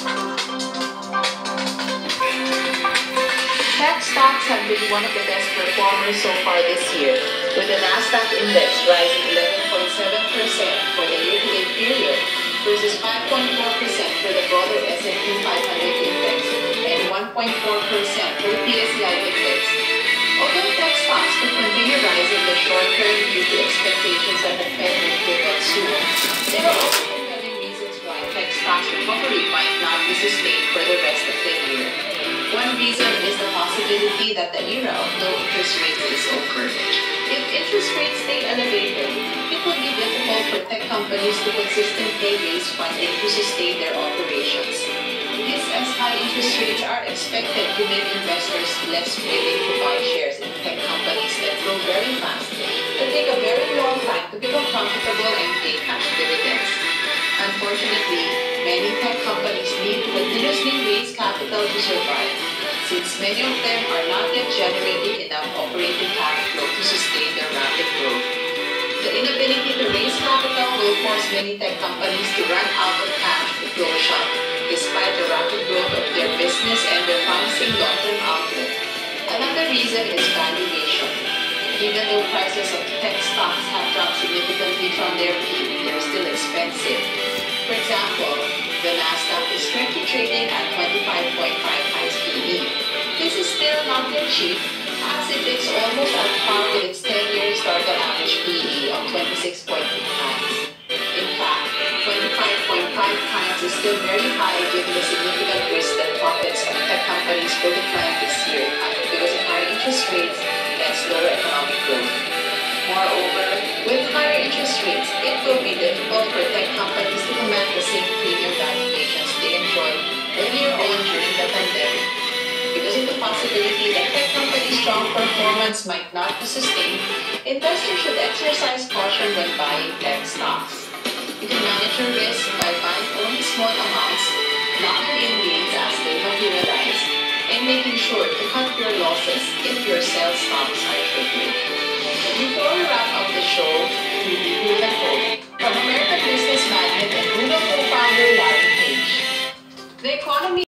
Tech stocks have been one of the best performers so far this year, with the Nasdaq index rising 11.7% for the year-to-date period versus 5.4% for the broader S&P 500 index and 1.4% for PSEI index. Although tech stocks could continue rising in the short term due to expectations that the Fed will pivot soon, there are also compelling reasons why tech stocks recovery might be sustained for the rest of the year. One reason is the possibility that the era of low interest rates is over. If interest rates stay elevated, it will be difficult for tech companies to consistently raise funding to sustain their operations. This as high interest rates are expected to make investors less willing to buy shares in tech companies that grow very fast, but take a very long time to become profitable and pay cash dividends. Unfortunately, many tech companies need to continuously raise capital to survive, since many of them are not yet generating enough operating cash flow to sustain their rapid growth. The inability to raise capital will force many tech companies to run out of cash to close shop, despite the rapid growth of their business and their promising long-term outlook. Another reason is valuation. Even though prices of tech stocks have dropped significantly from their peak, they're still expensive. For example, the Nasdaq is currently trading at 25.5 times PE. This is still not yet cheap, as it is almost at par with its 10-year historical average PE of 26.8 times. In fact, 25.5 times is still very high given the significant risk that profits of tech companies will decline this year because of high interest rates and slower economic growth. Moreover, with higher interest rates, it will be difficult for tech companies to command the same premium valuations they enjoyed earlier on during the pandemic. Because of the possibility that tech companies' strong performance might not be sustained, investors should exercise caution when buying tech stocks. You can manage your risk by buying only small amounts, locking in gains as they materialize, and making sure to cut your losses if your sell stops are. Before